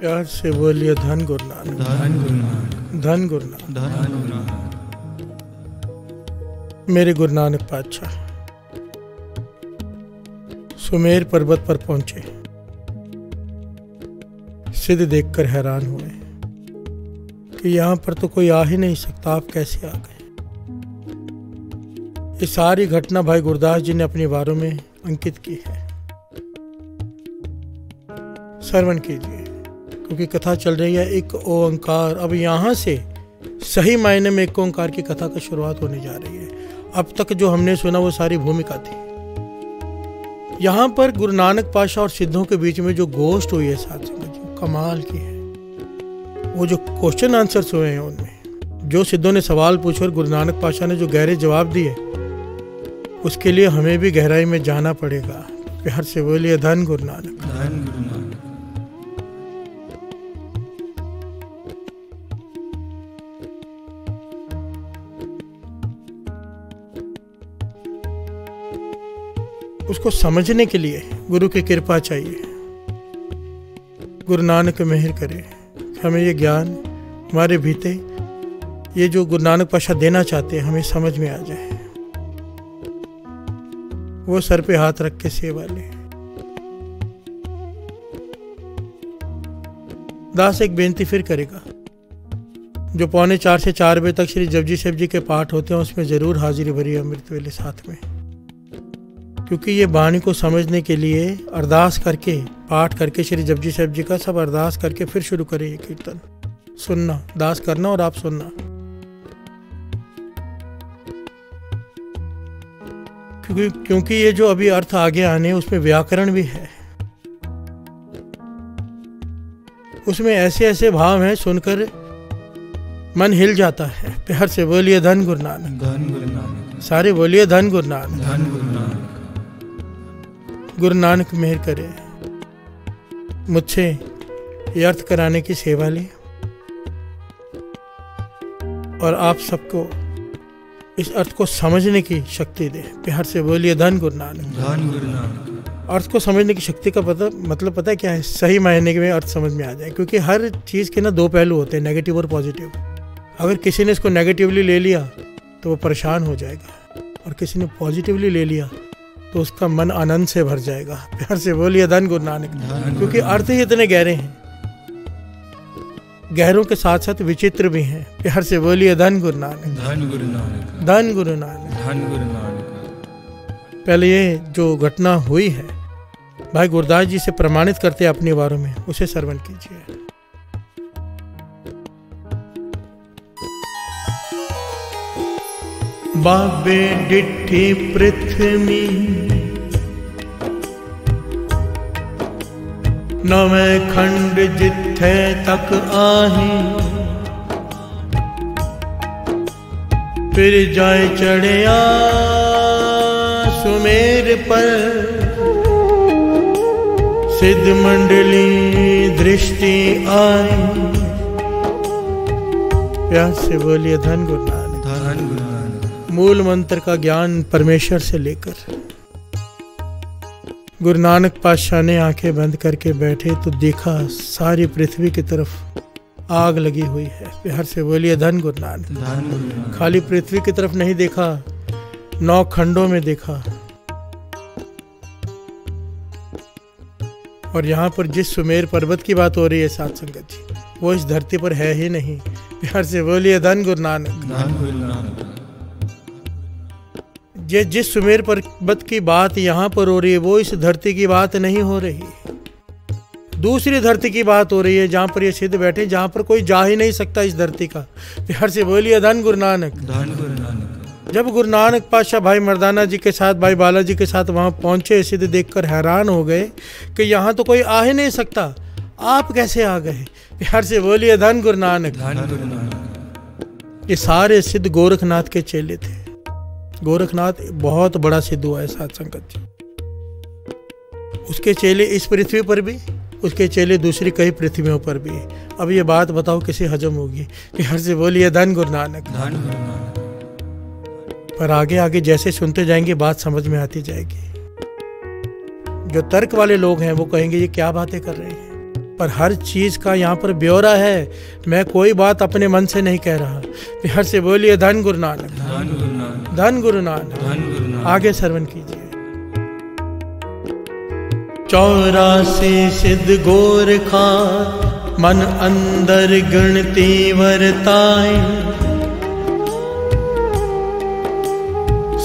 प्यार से बोलिए धन गुरु नानक। धन गुरु नानक। धन गुरु नानक। धन गुरु नानक। मेरे गुरु नानक पातशाह सुमेर पर्वत पर पहुँचे। सिद्ध देखकर हैरान हुए कि यहाँ पर तो कोई आ ही नहीं सकता आप कैसे आ गए? ये सारी घटना भाई गुरदास जी ने अपनी वारों में अंकित की है। श्रवण कीजिए। क्योंकि कथा चल रही है, एक ओंकार। अब यहाँ से सही मायने में एक ओंकार की कथा का शुरुआत होने जा रही है। अब तक जो हमने सुना, वो सारी भूमिका थी। यहाँ पर गुरु नानक पाशा और सिद्धों के बीच में जो गोष्ट हुई है साथ कमाल की है। वो जो क्वेश्चन आंसर्स हुए हैं उनमें, जो सिद्धों ने सवाल पूछे और गुरु नानक पाशा ने जो गहरे जवाब दिए, उसके लिए हमें भी गहराई में जाना पड़ेगा। प्यार से बोलिए, धन गुरु नानक। धन गुरु नानक। उसको समझने के लिए गुरु की कृपा चाहिए। गुरु नानक मेहर करे, हमें ये ज्ञान हमारे भीते, ये जो गुरु नानक पाशा देना चाहते हैं, हमें समझ में आ जाए। वो सर पे हाथ रख के सेवा ले। दास एक बेनती फिर करेगा, जो पौने चार से चार बजे तक श्री जपजी साहब जी के पाठ होते हैं, उसमें ज़रूर हाजिरी भरी अमृत वेले साथ में। क्योंकि ये वाणी को समझने के लिए अरदास करके पाठ करके श्री जपजी साहब जी का सब अरदास करके फिर शुरू करें ये कीर्तन। सुनना दास करना और आप सुनना। क्योंकि क्योंकि ये जो अभी अर्थ आगे आने उसमें व्याकरण भी है। उसमें ऐसे ऐसे भाव हैं सुनकर मन हिल जाता है। प्यार से बोलिए धन गुरु नानक। धन गुरु नानक। सारे बोलिए धन गुरु नानक। धन गुरु नानक। गुरु नानक मेहर करे। मुझसे ये अर्थ कराने की सेवा ली। और आप सबको इस अर्थ को समझने की शक्ति दे। प्यार से बोलिए धन गुरु नानक। धन गुरु नानक। अर्थ को समझने की शक्ति का पता मतलब पता है क्या है? सही मायने में अर्थ समझ में आ जाए। क्योंकि हर चीज़ के ना दो पहलू होते हैं नेगेटिव और पॉजिटिव अगर किसी ने इसको नेगेटिवली ले लिया तो वो परेशान हो जाएगा। और किसी ने पॉजिटिवली ले लिया तो उसका मन आनंद से भर जाएगा। प्यार से बोलिए धन गुरु नानक क्योंकि अर्थ ही इतने गहरे हैं। गहरों के साथ साथ विचित्र भी हैं। प्यार से बोलिए धन गुरु नानक धन गुरु नानक धन गुरु नानक धन गुरु नानक पहले ये जो घटना हुई है भाई गुरदास जी से प्रमाणित करते हैं अपने बारों में उसे श्रवण कीजिए। बाबे डिठी पृथ्वी। नवे खंड जिथे तक आही। फिर जाए चढ़िया सुमेर पर। सिद्ध मंडली दृष्टि आई। प्यार से बोलिए धन गुरु मूल मंत्र का ज्ञान परमेश्वर से लेकर। गुरु नानक पातशाह ने आँखें बंद करके बैठे तो देखा सारी पृथ्वी की तरफ़ आग लगी हुई है। प्यार से बोलिए धन गुरु नानक। खाली पृथ्वी की तरफ़ नहीं देखा नौ खंडों में देखा। और यहाँ पर जिस सुमेर पर्वत की बात हो रही है सात संगत जी वो इस धरती पर है ही नहीं। प्यार से बोलिए धन गुरु नानक। धन गुरु नानक। ये जिस सुमेर पर्वत की बात यहाँ पर हो रही है वो इस धरती की बात नहीं हो रही। दूसरी धरती की बात हो रही है जहाँ पर ये सिद्ध बैठे जहाँ पर कोई जा ही नहीं सकता इस धरती का। प्यार से बोलिए धन गुरु नानक। धन गुरु नानक। जब गुरु नानक पातशाह भाई मर्दाना जी के साथ भाई बालाजी के साथ वहाँ पहुँचे सिद्ध देखकर हैरान हो गए कि यहाँ तो कोई आ ही नहीं सकता। आप कैसे आ गए? प्यार से बोलिए धन गुरु नानक। धन गुरु नानक। ये सारे सिद्ध गोरखनाथ के चेले थे। गोरखनाथ बहुत बड़ा सिद्ध हुआ है सात संगत जी। उसके चेले इस पृथ्वी पर भी उसके चेले दूसरी कई पृथ्वियों पर भी अब ये बात बताओ किसे हजम होगी? कि हर से बोलिए धन गुरु नानक। धन गुरु नानक। पर आगे आगे जैसे सुनते जाएँगे बात समझ में आती जाएगी। जो तर्क वाले लोग हैं वो कहेंगे ये क्या बातें कर रहे हैं? पर हर चीज़ का यहाँ पर ब्यौरा है। मैं कोई बात अपने मन से नहीं कह रहा। बिहार से बोलिए धन गुरु नानक। धन गुरु नानक। धन गुरु नानक धन गुरु नानक। आगे श्रवण कीजिए। चौरासी सिद्ध गोरखा मन अंदर गणती वरताए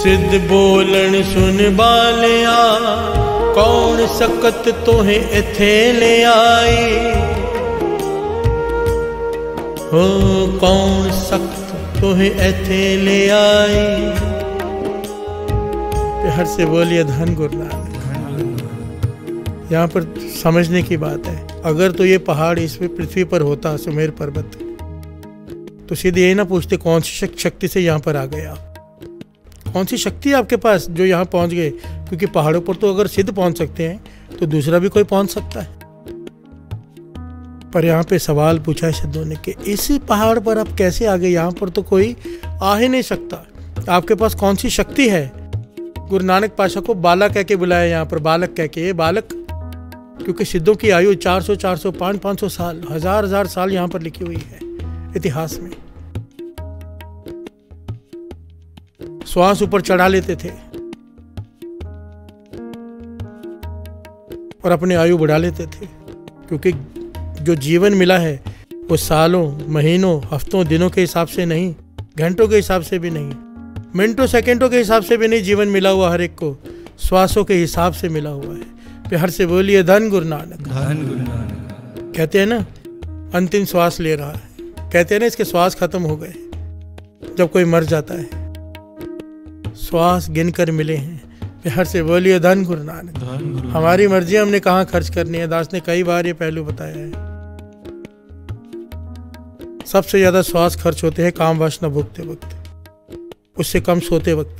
सिद्ध बोलन सुन बालिया कौन सकत तोहे इथे ले आई हो कौन सख्त तोहे ले आई। हर से बोलिए, धन गुरु यहाँ पर समझने की बात है, अगर तो ये पहाड़ इस पृथ्वी पर होता, सुमेर पर्वत। तो सीधे ये ना पूछते, कौन सी शक्ति से यहाँ पर आ गए आप? कौन सी शक्ति है आपके पास जो यहाँ पहुँच गए? क्योंकि पहाड़ों पर तो अगर सिद्ध पहुँच सकते हैं तो दूसरा भी कोई पहुँच सकता है। पर यहाँ पे सवाल पूछा सिद्धों ने कि इसी पहाड़ पर आप कैसे आ गए यहाँ पर तो कोई आ ही नहीं सकता। आपके पास कौन सी शक्ति है? गुरु नानक पाशा को बालक कह के बुलाया यहाँ पर, बालक कह के। ये बालक, क्योंकि सिद्धों की आयु 400 400 500 500 साल, हज़ार हज़ार साल यहाँ पर लिखी हुई है इतिहास में। श्वास ऊपर चढ़ा लेते थे और अपनी आयु बढ़ा लेते थे, क्योंकि जो जीवन मिला है वो सालों महीनों हफ्तों दिनों के हिसाब से नहीं घंटों के हिसाब से भी नहीं मिनटों सेकंडों के हिसाब से भी नहीं जीवन मिला हुआ हर एक को श्वासों के हिसाब से मिला हुआ है। प्यार से बोलिए धन गुरु नानक। धन गुरु नानक। कहते हैं ना अंतिम श्वास ले रहा है। कहते हैं ना इसके श्वास खत्म हो गए जब कोई मर जाता है। श्वास गिनकर मिले हैं। प्यार से बोलिए धन गुरु नानक। हमारी मर्ज़ी हमने कहाँ खर्च करनी है। दास ने कई बार ये पहलू बताया है। सबसे ज़्यादा श्वास खर्च होते हैं काम वासना भुगते वक्त। उससे कम सोते वक्त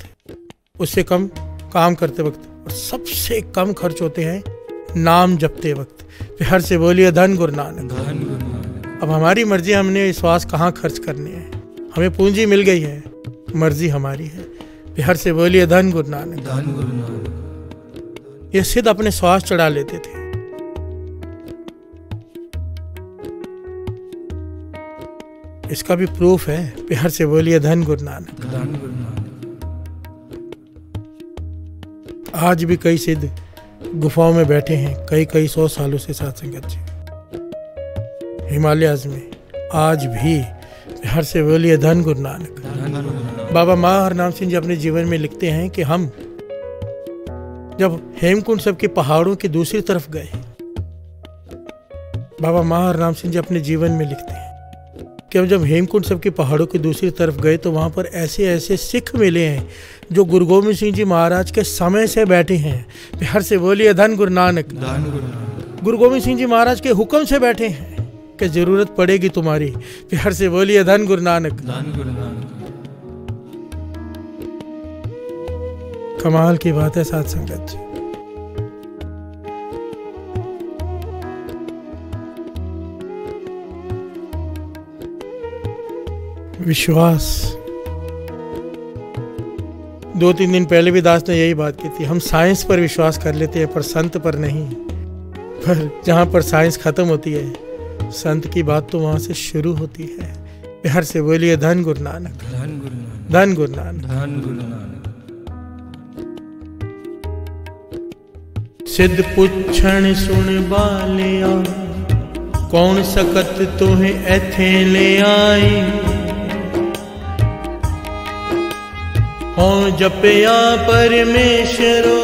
उससे कम काम करते वक्त और सबसे कम खर्च होते हैं नाम जपते वक्त। प्यार से बोलिए धन गुरु नानक। अब हमारी मर्ज़ी हमने श्वास कहाँ खर्च करनी है? हमें पूंजी मिल गई है मर्ज़ी हमारी है। प्यार से बोलिए धन गुरु नानक। धन गुरु नानक। ये सिद्ध अपने श्वास चढ़ा लेते थे। इसका भी प्रूफ है। प्यार से बोलिए धन गुरु नानक। धन गुरु नानक। आज भी कई सिद्ध गुफाओं में बैठे हैं। कई कई सौ सालों से सत्संगत जी। हिमालयाज में आज भी प्यार से बोलिए धन गुरु नानक। धन गुरु नानक। बाबा माँ हरनाम सिंह जी अपने जीवन में लिखते हैं कि हम जब हेमकुंड सब के पहाड़ों की दूसरी तरफ़ गए बाबा माँ हरनाम सिंह जी अपने जीवन में लिखते हैं। कि हम जब हेमकुंड सब के पहाड़ों की दूसरी तरफ़ गए तो वहाँ पर ऐसे ऐसे सिख मिले हैं जो गुरु गोविंद सिंह जी महाराज के समय से बैठे हैं। प्यार से बोलिए धन गुरु नानक। गुरु गोविंद सिंह जी महाराज के हुक्म से बैठे हैं कि ज़रूरत पड़ेगी तुम्हारी। प्यार से बोलिए धन गुरु नानक। धन गुरु नानक। कमाल की बात है साथ संगत जी। विश्वास। दो तीन दिन पहले भी दास ने यही बात की थी हम साइंस पर विश्वास कर लेते हैं पर संत पर नहीं। पर जहाँ पर साइंस खत्म होती है संत की बात तो वहाँ से शुरू होती है। प्यार से बोलिए धन गुरु नानक। धन गुरु नानक। धन गुरु नानक। धन गुरु नानक। सिद्ध पुछण सुन बालिया कौन सकत तुहे तो एथे ले आई? हो जपया परमेश्वरो।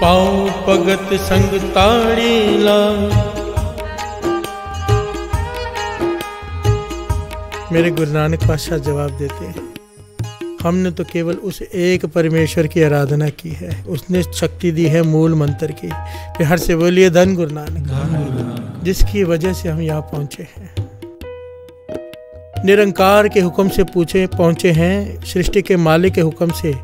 पाओ भगत संग ताड़ी ला। मेरे गुरु नानक पातशाह जवाब देते हैं हमने तो केवल उस एक परमेश्वर की आराधना की है। उसने शक्ति दी है मूल मंत्र की। प्यार से बोलिए धन गुरु नानक। जिसकी वजह से हम यहाँ पहुँचे हैं। निरंकार के हुक्म से पूछे पहुँचे हैं सृष्टि के मालिक के हुक्म से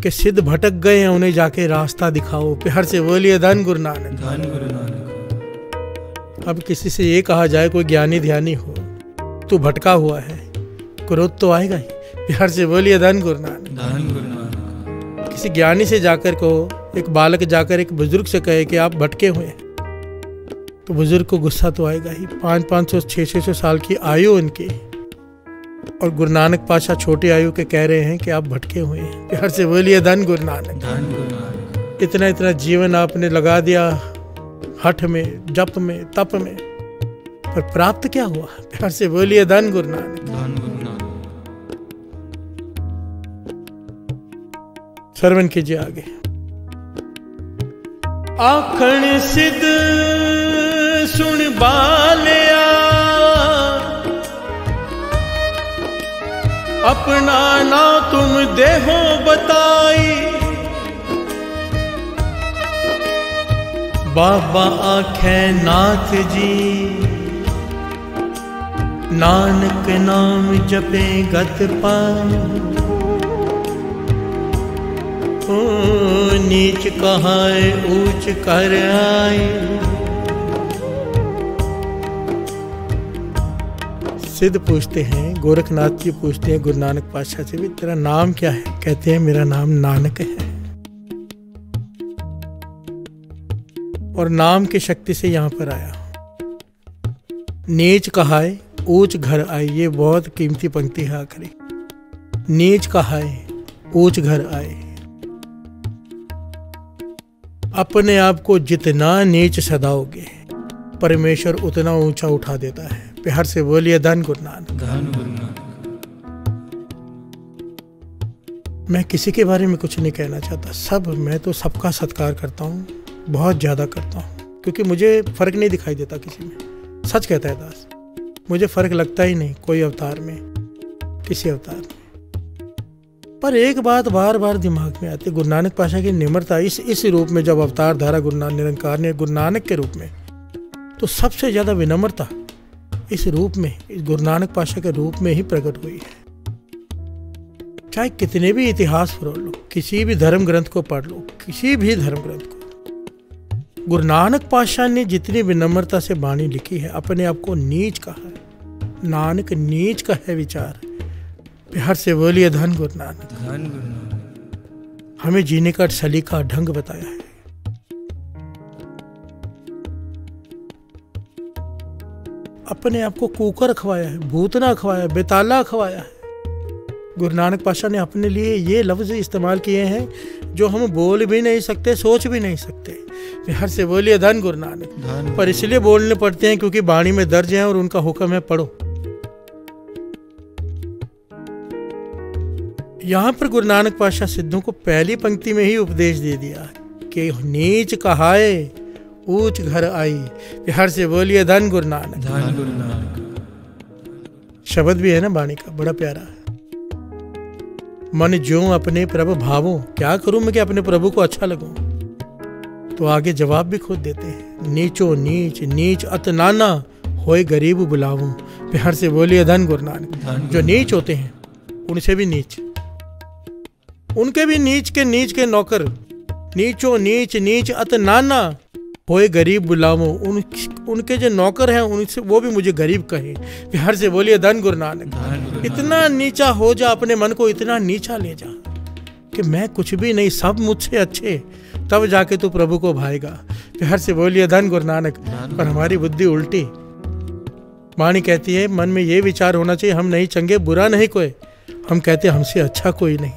कि सिद्ध भटक गए हैं उन्हें जाके रास्ता दिखाओ। प्यार से बोलिए धन गुरु नानक। धन गुरु नानक। अब किसी से ये कहा जाए कोई ज्ञानी ध्यानी हो तू भटका हुआ है। क्रोध तो आएगा ही। प्यार से बोलिए धन गुरु नानक। धन गुरु नानक। किसी ज्ञानी से जाकर को एक बालक जाकर एक बुज़ुर्ग से कहे कि आप भटके हुए हैं। तो बुज़ुर्ग को गुस्सा तो आएगा ही। पाँच पाँच सौ छः छः सौ साल की आयु उनकी। और गुरु नानक पाशाह छोटी आयु के कह रहे हैं कि आप भटके हुए हैं। प्यार से बोलिए धन गुरु नानक। धन गुरु नानक। इतना इतना जीवन आपने लगा दिया हठ में जप में तप में। पर प्राप्त क्या हुआ? प्यार से बोलिए धन गुरु नानक। धन गुरु नानक। सरवन कीजिए आगे। आखण सिद्ध बालिया। अपना ना तुम देहो बताई। बाबा आखे नाथ जी नानक नाम जपे गत पाए नीच कहाए, ऊंच कर आए सिद्ध पूछते हैं, गोरखनाथ जी पूछते हैं, गुरु नानक पातशाह से भी, तेरा नाम क्या है? कहते हैं, मेरा नाम नानक है। और नाम की शक्ति से यहाँ पर आया। नीच कहाए ऊंच घर आए, ये बहुत कीमती पंक्ति है आखिरी। नीच कहाए ऊंच घर आए। अपने आप को जितना नीच सदाओगे परमेश्वर उतना ऊँचा उठा देता है। प्यार से बोलिए धन गुरु नानक। धन गुरु नानक। मैं किसी के बारे में कुछ नहीं कहना चाहता। सब मैं तो सबका सत्कार करता हूँ बहुत ज़्यादा करता हूँ क्योंकि मुझे फ़र्क नहीं दिखाई देता किसी में। सच कहता है दास मुझे फ़र्क लगता ही नहीं कोई अवतार में किसी अवतार में। पर एक बात बार बार दिमाग में आती है गुरु नानक पाशा की निम्रता इस इस रूप में जब अवतार धारा गुरु नानक निरंकार ने गुरु नानक के रूप में तो सबसे ज़्यादा विनम्रता इस रूप में इस गुरु नानक पाशा के रूप में ही प्रकट हुई है। चाहे कितने भी इतिहास फरोल लो किसी भी धर्म ग्रंथ को पढ़ लो किसी भी धर्म ग्रंथ को गुरु नानक पातशाह ने जितनी विनम्रता से बाणी लिखी है अपने आप को नीच कहा है। नानक नीच का है विचार। प्यार से बोलिए धन गुरु नानक। धन गुरु नानक। हमें जीने का सलीका ढंग बताया है। अपने आप को कुकर खवाया है भूतना खवाया है बेताला खवाया है। गुरु नानक पाशाह ने अपने लिए ये लफ्ज़ इस्तेमाल किए हैं जो हम बोल भी नहीं सकते सोच भी नहीं सकते। प्यार से बोलिए धन गुरु नानक। पर इसलिए बोलने पड़ते हैं क्योंकि बाणी में दर्ज है और उनका हुक्म है पढ़ो। यहाँ पर गुरु नानक पाशाह सिद्धों को पहली पंक्ति में ही उपदेश दे दिया कि नीच कहाए ऊंच घर आई। प्यार से बोलिए धन गुरु नानक। धन गुरु नानक। शब्द भी है ना बाणी का बड़ा प्यारा। है मन जो अपने प्रभु भावो क्या करूँ मैं कि अपने प्रभु को अच्छा लगूं? तो आगे जवाब भी खुद देते हैं। नीचो नीच नीच अत नाना होए गरीब बुलाऊं। प्यार से बोलिए धन गुरु नानक। जो नीच होते हैं उनसे भी नीच। उनके भी नीच के नीच के नौकर। नीचो नीच नीच अत नाना होए गरीब बुलावो उन उनके जो नौकर हैं उनसे वो भी मुझे गरीब कहे। प्यार से बोलिए धन गुरु नानक। इतना नीचा हो जा अपने मन को इतना नीचा ले जा कि मैं कुछ भी नहीं सब मुझसे अच्छे। तब जाके तू प्रभु को भाएगा। प्यार से बोलिए धन गुरु नानक। पर हमारी बुद्धि उल्टी। वाणी कहती है मन में ये विचार होना चाहिए हम नहीं चंगे बुरा नहीं कोई। हम कहते हमसे अच्छा कोई नहीं।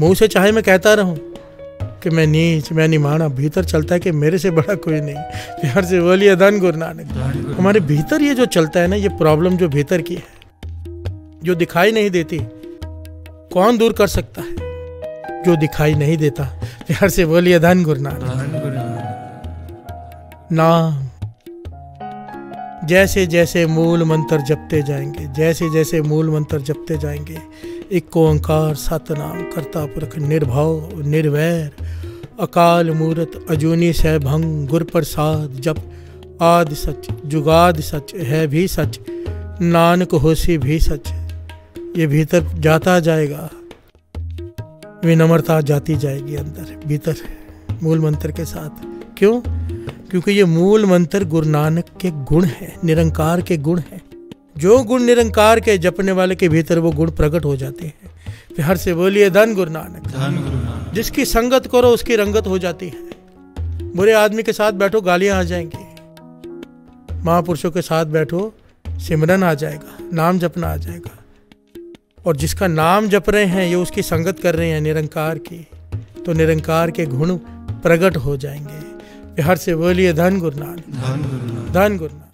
मुँह से चाहे मैं कहता रहूँ। कि मैं नीच मैं निमाना भीतर चलता है कि मेरे से बड़ा कोई नहीं। प्यार से बोलिए धन गुरु नानक हमारे भीतर ये जो चलता है ना ये प्रॉब्लम जो भीतर की है जो दिखाई नहीं देती कौन दूर कर सकता है? जो दिखाई नहीं देता प्यार से बोलिए धन गुरु धन गुरु नानक। नाम जैसे जैसे मूल मंत्र जपते जाएँगे, जैसे जैसे मूल मंत्र जपते जाएँगे, एक ओंकार सतनाम करता पुरख निर्भव, निर्वैर। अकाल मूरत अजूनी सहभंग गुर प्रसाद जप। आदि सच, जुगाद सच, है भी सच, नानक होसी भी सच। ये भीतर जाता जाएगा, विनम्रता जाती जाएगी अंदर, भीतर, मूल मंत्र के साथ। क्यों? क्योंकि ये मूल मंत्र गुरु नानक के गुण है निरंकार के गुण है। जो गुण निरंकार के जपने वाले के भीतर वो गुण प्रकट हो जाते हैं। प्यार से बोलिए धन गुरु नानक। धन गुरु नानक। जिसकी संगत करो उसकी रंगत हो जाती है। बुरे आदमी के साथ बैठो गालियाँ आ जाएँगी। महापुरुषों के साथ बैठो सिमरन आ जाएगा नाम जपना आ जाएगा। और जिसका नाम जप रहे हैं ये उसकी संगत कर रहे हैं निरंकार की। तो निरंकार के गुण प्रकट हो जाएँगे। हर से बोलिए धन गुरु नानक। धन गुरु